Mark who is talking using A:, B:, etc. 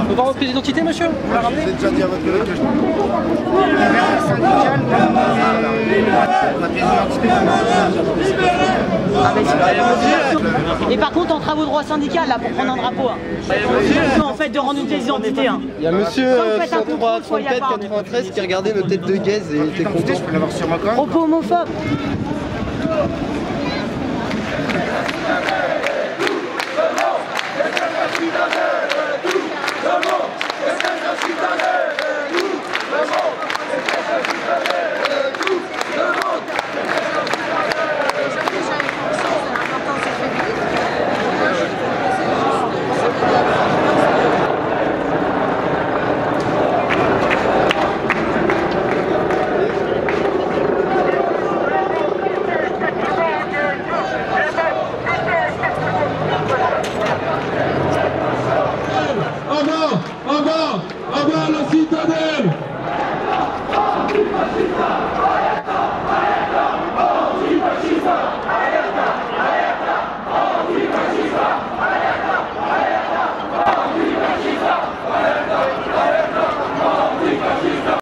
A: On peut voir votre pièce d'identité, monsieur Vous la ramenez
B: J'ai déjà dit à votre collègue que je
C: ah, Et par contre, en travaux de droit syndical, là, pour prendre un drapeau. Hein. C'est en fait de rendre une pièce d'identité. Hein.
D: Il y a monsieur euh, 103, 34, 93 qui regardait nos têtes de gaze et était content.
B: je peux l'avoir sur moi quand même.
C: Propos homophobes.